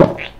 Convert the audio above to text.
Bye.